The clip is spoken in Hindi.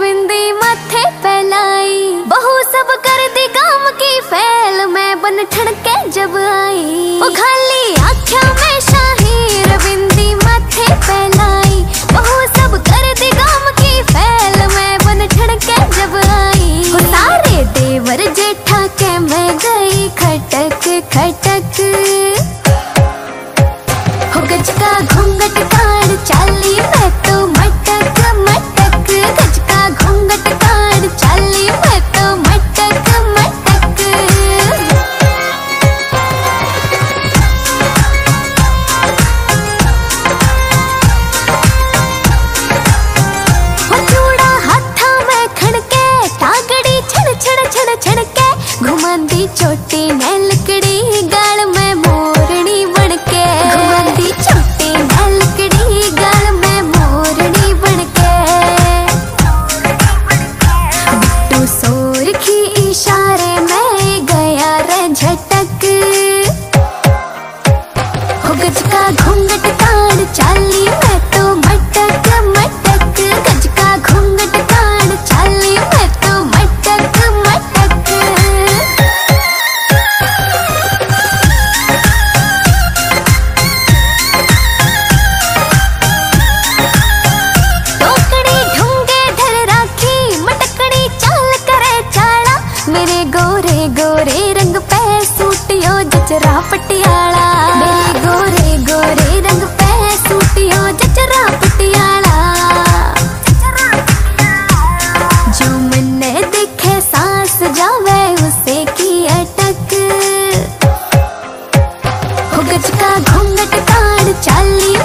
बिंदी माथे पहलाई बहु सब कर दी काम की फैल, मैं बन ठड़के जब आई। ओ खाली आख्या में शाही रविंदी माथे पहलाई बहु सब कर दी काम की फैल, मैं बन ठड़के जब आई। ओ सारे देवर जेठा के मैं गई खटक खटक। हो गज का घूंघट काड़ चाली मैं तो मटक मटक। घुमांदी चोटी ने लकड़ी, गाल में मोरनी बनके। घुमांदी चोटी ने लकड़ी, गाल में मोरनी बनके। बिट्टू सोर की इशारे में गया रे झटक। हो गज का घूंघट काड़ चाली मैं जचरा पटियाला। मेरे गोरे गोरे रंग पे सूटियो जचरा पटियाला। जो मन देखे सांस जावे, उसे की अटक। हो गज का घूंघट काड़ चाली